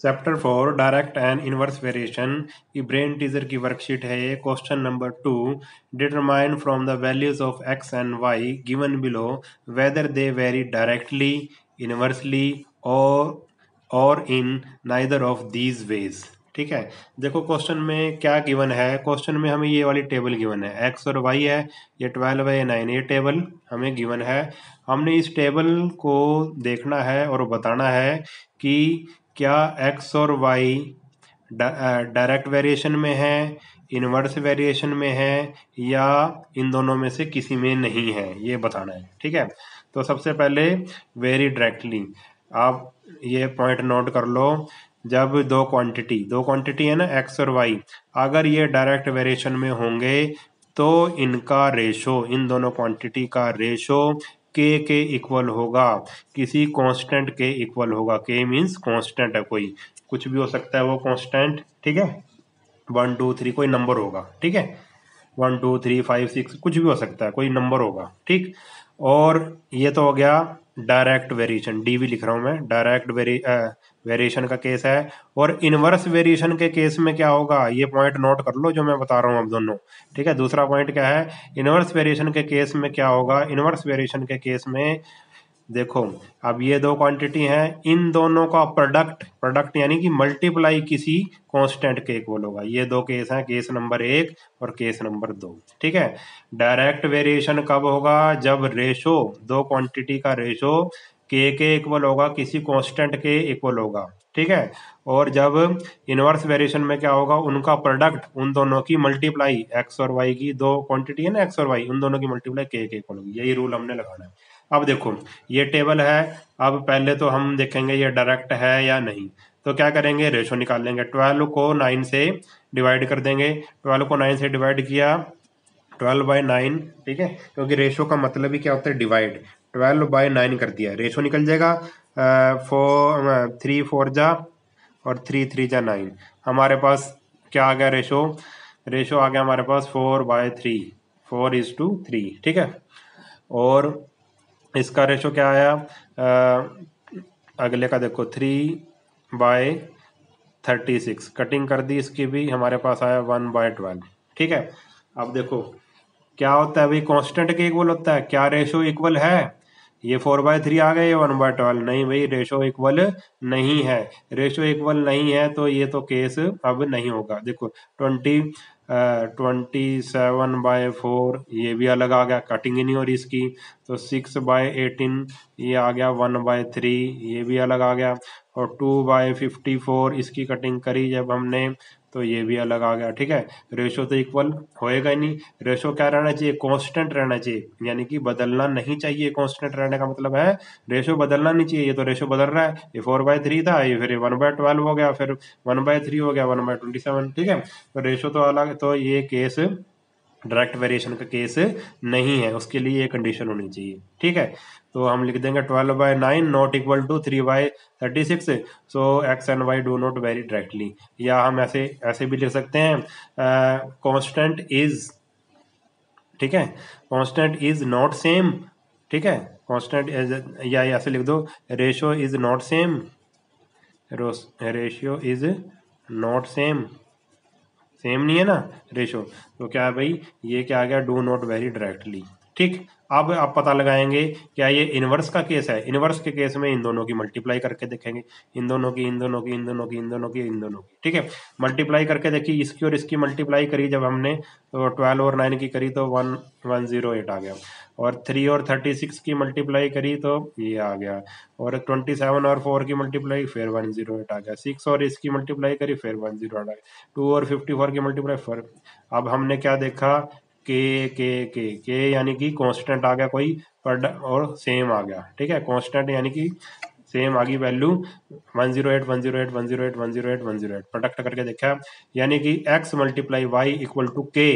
Chapter four direct and inverse variation की brain teaser की worksheet है ये. Question number two determine from the values of X and Y given below whether they vary directly inversely और और in neither of these ways ठीक है? देखो question में क्या गिवन है? क्वेश्चन में हमें ये वाली टेबल गिवन है. एक्स और वाई है, ये ट्वेल्व है नाइन ये टेबल हमें गिवन है. हमने इस टेबल को देखना है और बताना है कि क्या एक्स और वाई डायरेक्ट वेरिएशन में है इनवर्स वेरिएशन में है, या इन दोनों में से किसी में नहीं है? ये बताना है, ठीक है? तो सबसे पहले वेरी डायरेक्टली आप ये पॉइंट नोट कर लो, जब दो क्वांटिटी दो क्वांटिटी है ना एक्स और वाई अगर ये डायरेक्ट वेरिएशन में होंगे तो इनका रेशो इन दोनों क्वांटिटी का रेशो के के इक्वल होगा, किसी कांस्टेंट के इक्वल होगा के मींस कांस्टेंट है कोई। कुछ भी हो सकता है वो कांस्टेंट ठीक है? वन टू थ्री कोई नंबर होगा, ठीक है? One two three five six कुछ भी हो सकता है, कोई नंबर होगा, ठीक? और ये तो हो गया डायरेक्ट वेरिएशन डी भी लिख रहा हूँ मैं डायरेक्ट वेरी वेरिएशन का केस है। और इनवर्स वेरिएशन के केस में क्या होगा, ये पॉइंट नोट कर लो जो मैं बता रहा हूँ अब दोनों। ठीक है, दूसरा पॉइंट क्या है? इनवर्स वेरिएशन के केस में क्या होगा? इनवर्स वेरिएशन के केस में, देखो, अब ये दो क्वांटिटी हैं, इन दोनों का प्रोडक्ट प्रोडक्ट यानी कि मल्टीप्लाई किसी कांस्टेंट के इक्वल होगा। ये दो केस हैं, केस नंबर एक और केस नंबर दो। ठीक है डायरेक्ट वेरिएशन कब होगा? जब रेशो दो क्वांटिटी का रेशो के के इक्वल होगा, किसी कांस्टेंट के इक्वल होगा, ठीक है? और जब इनवर्स वेरिएशन में क्या होगा, उनका प्रोडक्ट उन दोनों की मल्टीप्लाई एक्स और वाई की दो क्वांटिटी है ना एक्स और वाई उन दोनों की मल्टीप्लाई के के इक्वल होगी, यही रूल हमने लगाना है। अब देखो, ये टेबल है, अब पहले तो हम देखेंगे ये डायरेक्ट है या नहीं। तो क्या करेंगे रेशो निकाल लेंगे ट्वेल्व को नाइन से डिवाइड कर देंगे ट्वेल्व को नाइन से डिवाइड किया ट्वेल्व बाई नाइन ठीक है? क्योंकि रेशो का मतलब ही क्या होता है डिवाइड ट्वेल्व बाई नाइन कर दिया। रेशो निकल जाएगा फोर थ्री फोर जा और थ्री थ्री जा नाइन हमारे पास क्या आ गया रेशो? रेशो आ गया हमारे पास four by three four is to three ठीक है? और इसका रेशो क्या आया? आ, अगले का देखो three by thirty six cutting कर दी इसकी भी हमारे पास आया वन बाय ट्वेल्व ठीक है? अब देखो क्या होता है भाई कांस्टेंट के इक्वल होता है। क्या रेशो इक्वल है? ये फोर बाय थ्री आ गए वन बाय ट्वेल्व नहीं भाई रेशो इक्वल नहीं है। रेशो इक्वल नहीं है तो ये तो केस अब नहीं होगा। देखो twenty twenty seven by four ये भी अलग आ गया कटिंग ही नहीं हो रही इसकी। तो सिक्स बाय एटीन ये आ गया वन बाय थ्री ये भी अलग आ गया। और टू बाय फिफ्टी फोर इसकी कटिंग करी जब हमने। तो ये भी अलग आ गया, ठीक है? रेशो तो इक्वल होएगा ही नहीं। रेशो क्या रहना चाहिए? कांस्टेंट रहना चाहिए। यानी कि बदलना नहीं चाहिए कांस्टेंट रहने का मतलब है रेशो बदलना नहीं चाहिए। ये तो रेशो बदल रहा है। ये फोर बाय थ्री था, ये फिर वन बाय ट्वेल्व हो गया, फिर वन बाय थ्री हो गया वन बाय ट्वेंटी सेवन ठीक है? तो रेशो तो अलग तो ये केस डायरेक्ट वेरिएशन का केस नहीं है। उसके लिए ये कंडीशन होनी चाहिए, ठीक है? तो हम लिख देंगे twelve by nine not equal to three by thirty six. So X and Y do not vary directly या हम ऐसे ऐसे भी लिख सकते हैं कॉन्स्टेंट इज़ ठीक है? कॉन्स्टेंट इज़ नॉट सेम ठीक है? कांस्टेंट या ऐसे लिख दो ratio is not same ratio is not same same नहीं है ना रेशो तो क्या है भाई? ये क्या आ गया? डू नॉट वेरी डायरेक्टली ठीक? अब आप पता लगाएँगे, क्या ये इनवर्स का केस है? इनवर्स के केस में इन दोनों की मल्टीप्लाई करके देखेंगे। इन दोनों की, इन दोनों की, इन दोनों की, इन दोनों की, इन दोनों की, ठीक है? मल्टीप्लाई करके देखिए, इसकी और इसकी मल्टीप्लाई करी जब हमने तो ट्वेल्व और नाइन की करी तो वन वन ज़ीरो एट आ गया। और थ्री और थर्टी सिक्स की मल्टीप्लाई करी तो ये आ गया। और ट्वेंटी सेवन और फोर की मल्टीप्लाई फिर वन ज़ीरो एट आ गया। सिक्स और इसकी मल्टीप्लाई करी, फिर वन ज़ीरो आ गया। टू और फिफ्टी फोर की मल्टीप्लाई फिर अब हमने क्या देखा? के के के के यानी कि कांस्टेंट आ गया कोई, पर और सेम आ गया। ठीक है? कांस्टेंट यानी कि सेम आ गई value one zero eight one zero eight one zero eight one zero eight one zero eight product करके देखा। यानी कि X multiply Y equal to K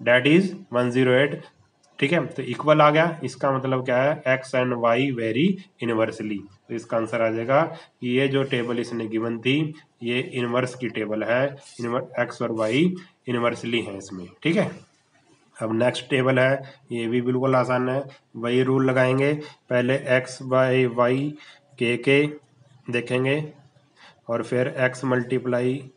that is one zero eight ठीक है? तो इक्वल आ गया। इसका मतलब क्या है? X and Y vary inversely तो इसका आंसर आ जाएगा कि ये जो टेबल इसने गिवन थी, ये इनवर्स की टेबल है। एक्स और वाई इनवर्सली है इसमें। ठीक है? अब नेक्स्ट टेबल है, ये भी बिल्कुल आसान है। वही रूल लगाएँगे। पहले एक्स बाई वाई के के देखेंगे, और फिर X multiply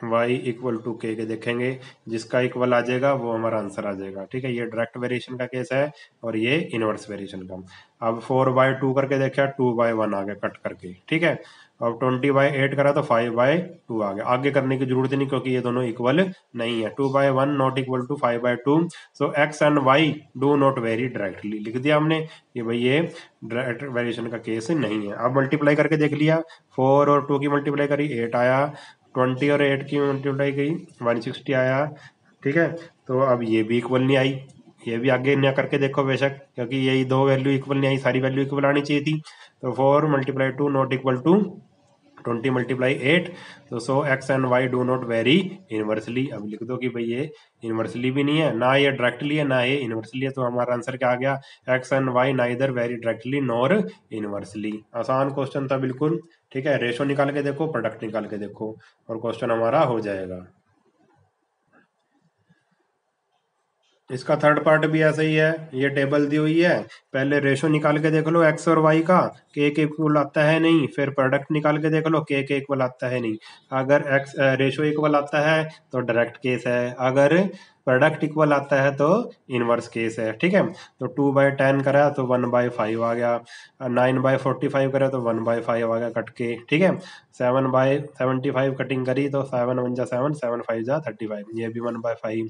Y equal to K के देखेंगे, जिसका इक्वल आ जाएगा, वो हमारा आंसर आ जाएगा। ठीक है, ये डायरेक्ट वेरिएशन का केस है और ये इनवर्स वेरिएशन का। अब फोर बाय टू करके देखा टू बाय वन आ गया कट करके। ठीक है, अब ट्वेंटी बाय एट करा तो फाइव बाय टू आ गया। आगे करने की ज़रूरत नहीं, क्योंकि ये दोनों इक्वल नहीं है। Two by one not equal to five by two so X and Y do not vary directly लिख दिया हमने कि भाई ये डायरेक्ट वेरिएशन का केस नहीं है। अब मल्टीप्लाई करके देख लिया। फोर और टू की मल्टीप्लाई करी एट आया। ट्वेंटी और एट की मल्टीप्लाई गई, वन सिक्सटी आया, ठीक है? तो अब ये भी इक्वल नहीं आई। ये भी आगे न करके देखो बेशक, क्योंकि यही दो वैल्यू इक्वल नहीं आई, सारी वैल्यू इक्वल आनी चाहिए थी। तो four multiply two not equal to twenty multiply eight तो so X and Y do not vary inversely. अब लिख दो कि भाई ये इनवर्सली भी नहीं है, ना ये डायरेक्टली है, ना ये इनवर्सली है तो हमारा आंसर क्या आ गया? एक्स एंड वाई ना इधर वेरी डायरेक्टली नॉर इनवर्सली आसान क्वेश्चन था बिल्कुल, ठीक है? रेशो निकाल के देखो प्रोडक्ट निकाल के देखो, और क्वेश्चन हमारा हो जाएगा। इसका थर्ड पार्ट भी ऐसा ही है। ये टेबल दी हुई है। पहले रेशो निकाल के देख लो एक्स और वाई का। के के इक्वल आता है नहीं। फिर प्रोडक्ट निकाल के देख लो के के इक्वल आता है नहीं। अगर एक्स रेशो इक्वल आता है तो डायरेक्ट केस है। अगर प्रोडक्ट इक्वल आता है तो इनवर्स केस है। ठीक है? तो टू बाई टेन करा तो वन बाई फाइव आ गया। नाइन बाई फोर्टी फाइव करा तो वन बाई फाइव आ गया कट के। ठीक है? Seven by seventy five cutting करी तो सेवन वन जा सेवन सेवन फाइव जा थर्टी फाइव ये भी वन बाई फाइव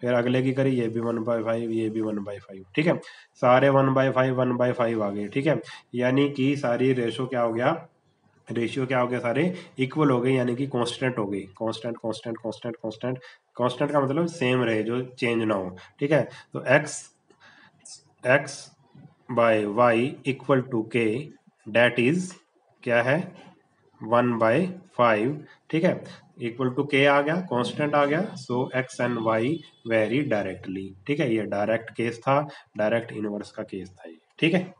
फिर अगले की करी, ये भी वन बाई फाइव, ये भी वन बाई फाइव, ठीक है? सारे one by five, one by five आ गए, ठीक है? यानी कि सारी रेशो क्या हो गया? रेशियो क्या हो गया सारे? इक्वल हो गए यानी कि कांस्टेंट हो गई। Constant constant constant constant constant का मतलब सेम रहे, जो चेंज ना हो, ठीक है? तो X X by Y equal to K that is क्या है? वन बाय फाइव, ठीक है? इक्वल टू के आ गया कांस्टेंट आ गया so x and y vary directly ठीक है? ये डायरेक्ट केस था डायरेक्ट इनवर्स का केस था ये, ठीक है?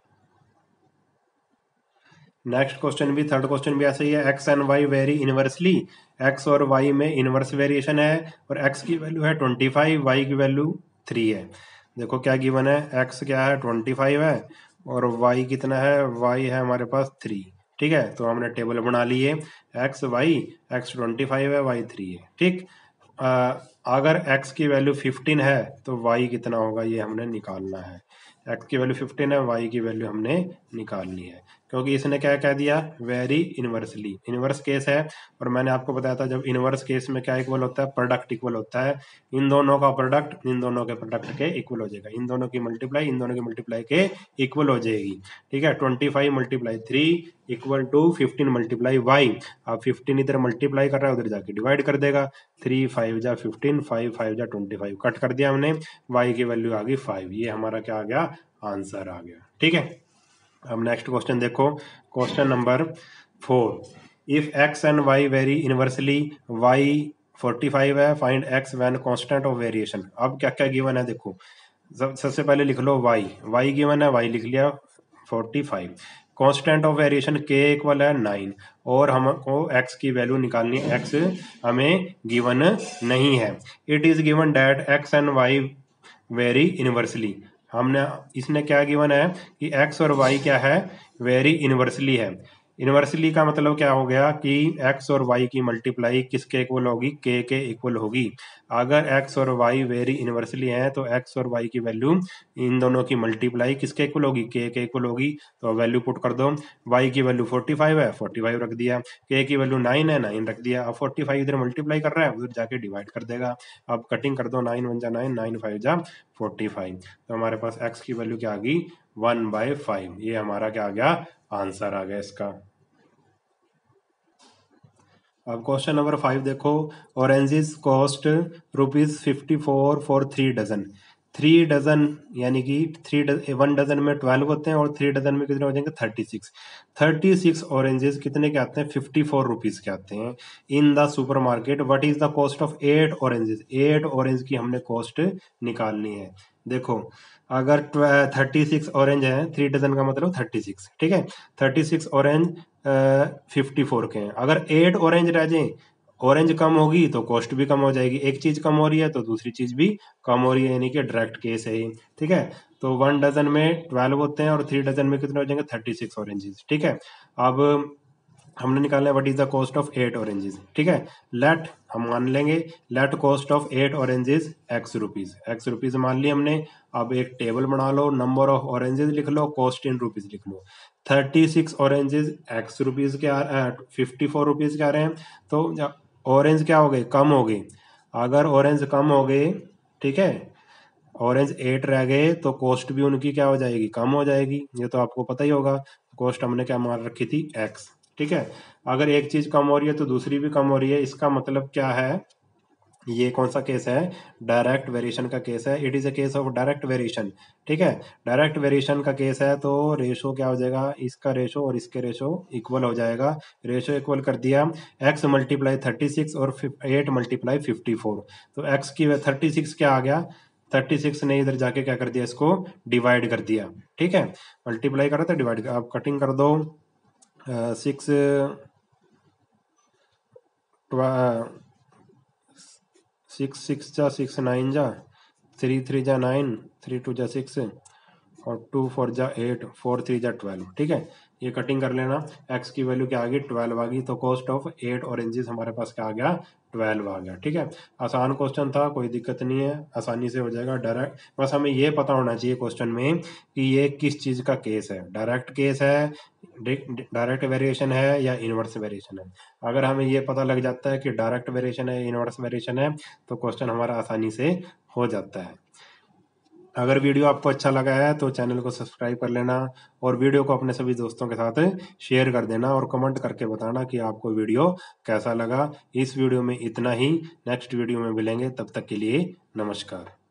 नेक्स्ट क्वेश्चन भी थर्ड क्वेश्चन भी ऐसा ही है x and y vary inversely x और वाई में इनवर्स वेरिएशन है, और एक्स की वैल्यू है ट्वेंटी फाइव वाई की वैल्यू थ्री है। देखो क्या गिवन है एक्स क्या है ट्वेंटी फाइव है, और वाई कितना है वाई है हमारे पास थ्री ठीक है? तो हमने टेबल बना लिए x y x twenty five है वाई थ्री है, ठीक? अगर एक्स की वैल्यू फिफ्टीन है तो वाई कितना होगा? ये हमने निकालना है। एक्स की वैल्यू फिफ्टीन है वाई की वैल्यू हमने निकालनी है। क्योंकि इसने क्या कह दिया? वेरी इनवर्सली इनवर्स केस है, और मैंने आपको बताया था जब इनवर्स केस में क्या इक्वल होता है? प्रोडक्ट इक्वल होता है। इन दोनों का प्रोडक्ट इन दोनों के प्रोडक्ट के इक्वल हो जाएगा। इन दोनों की मल्टीप्लाई इन दोनों की मल्टीप्लाई के इक्वल हो जाएगी। ठीक है? Twenty five multiply three equal to fifteen multiply y अब फिफ्टीन इधर मल्टीप्लाई कर रहा है, उधर जाके डिवाइड कर देगा। थ्री फाइव जा फिफ्टीन फाइव फाइव जा ट्वेंटी फाइव कट कर दिया हमने। वाई की वैल्यू आ गई फाइव ये हमारा क्या आ गया? आंसर आ गया। ठीक है? अब नेक्स्ट क्वेश्चन देखो। Question number four if x and y vary inversely y forty five है find x when constant of variation अब क्या क्या गिवन है देखो। सबसे पहले लिख लो वाई वाई गिवन है वाई लिख लिया forty five constant of variation के इक्वल है नाइन और हमको एक्स की वैल्यू निकालनी है एक्स हमें गिवन नहीं है. It is given that x and y vary inversely हमने इसने क्या गिवन है कि एक्स और वाई क्या है? वेरी इनवर्सली है। इनवर्सली का मतलब क्या हो गया कि एक्स और वाई की मल्टीप्लाई किसके इक्वल होगी? के के इक्वल होगी। अगर एक्स और वाई वेरी इनवर्सली है तो एक्स और वाई की वैल्यू इन दोनों की मल्टीप्लाई किसके इक्वल होगी? के के इक्वल होगी। तो वैल्यू पुट कर दो। वाई की वैल्यू फोर्टी फाइव है फोर्टी फाइव रख दिया। के की वैल्यू नाइन है नाइन रख दिया। अब फोर्टी फाइव इधर मल्टीप्लाई कर रहा है, उधर जाके डिवाइड कर देगा। अब कटिंग कर दो नाइन वन जा नाइन नाइन फाइव जा फोर्टी फाइव तो हमारे पास एक्स की वैल्यू क्या आ गई? वन बाय फाइव ये हमारा क्या आ गया? आंसर आ गया इसका। अब क्वेश्चन नंबर फाइव देखो। Oranges cost rupees fifty four for three dozen three dozen यानी कि थ्री वन डजन में ट्वेल्व होते हैं और थ्री डजन में कितने हो जाएँगे? Thirty six thirty six oranges कितने के आते हैं? फिफ्टी फोर रुपीज़ के आते हैं in the supermarket what is the cost of eight oranges eight orange की हमने कॉस्ट निकालनी है। देखो, अगर थर्टी सिक्स ऑरेंज है थ्री डजन का मतलब थर्टी सिक्स ठीक है? Thirty six orange fifty four के हैं। अगर एट ऑरेंज रह जाए ऑरेंज कम होगी तो कॉस्ट भी कम हो जाएगी। एक चीज़ कम हो रही है तो दूसरी चीज़ भी कम हो रही है, यानी कि डायरेक्ट केस है ठीक है? तो वन डजन में ट्वेल्व होते हैं और थ्री डजन में कितने हो जाएँगे? थर्टी सिक्स ऑरेंजेस ठीक है? अब हमने निकालना है what is the cost of eight oranges ठीक है? लेट हम मान लेंगे let cost of eight oranges x rupees x rupees मान लिया हमने, अब एक टेबल बना लो नंबर ऑफ़ ऑरेंजेस लिख लो कॉस्ट इन रुपीज़ लिख लो. Thirty six oranges x rupees के आ फिफ्टी फोर रुपीज़ के आ रहे हैं तो ऑरेंज क्या हो गए? कम हो गए. अगर ऑरेंज कम हो गए, ठीक है ऑरेंज एट रह गए तो कॉस्ट भी उनकी क्या हो जाएगी? कम हो जाएगी. ये तो आपको पता ही होगा कॉस्ट हमने क्या मान रखी थी? एक्स ठीक है? अगर एक चीज़ कम हो रही है तो दूसरी भी कम हो रही है। इसका मतलब क्या है? ये कौन सा केस है? डायरेक्ट वेरिएशन का केस है। It is a case of direct variation. ठीक है? डायरेक्ट वेरिएशन का केस है तो रेशो क्या हो जाएगा? इसका रेशो और इसके रेशो इक्वल हो जाएगा। रेशो इक्वल कर दिया। एक्स मल्टीप्लाई थर्टी सिक्स और एट मल्टीप्लाई फिफ्टी फोर। तो एक्स की थर्टी सिक्स क्या आ गया? थर्टी सिक्स ने इधर जाके क्या कर दिया? इसको डिवाइड कर दिया। ठीक है? मल्टीप्लाई करो तो डिवाइड, आप कटिंग कर दो। सिक्स सिक्स सिक्स जा, सिक्स नाइन जा, थ्री थ्री जा नाइन, थ्री, टू जा सिक्स, और टू, फोर जा एट, फोर, थ्री जा ट्वेल्व, ठीक है? ये कटिंग कर लेना, एक्स की वैल्यू क्या आ गई? ट्वेल्व आ गई तो कॉस्ट ऑफ़ एट ऑरेंजेस हमारे पास क्या आ गया? ट्वेल्व आ गया, ठीक है? आसान क्वेश्चन था, कोई दिक्कत नहीं है, आसानी से हो जाएगा डायरेक्ट बस हमें ये पता होना चाहिए क्वेश्चन में कि ये किस चीज़ का केस है। डायरेक्ट केस है डायरेक्ट वेरिएशन है या इनवर्स वेरिएशन है? अगर हमें ये पता लग जाता है कि डायरेक्ट वेरिएशन है इनवर्स वेरिएशन है तो क्वेश्चन हमारा आसानी से हो जाता है। अगर वीडियो आपको अच्छा लगा है तो चैनल को सब्सक्राइब कर लेना और वीडियो को अपने सभी दोस्तों के साथ शेयर कर देना और कमेंट करके बताना कि आपको वीडियो कैसा लगा। इस वीडियो में इतना ही। नेक्स्ट वीडियो में मिलेंगे। तब तक के लिए नमस्कार।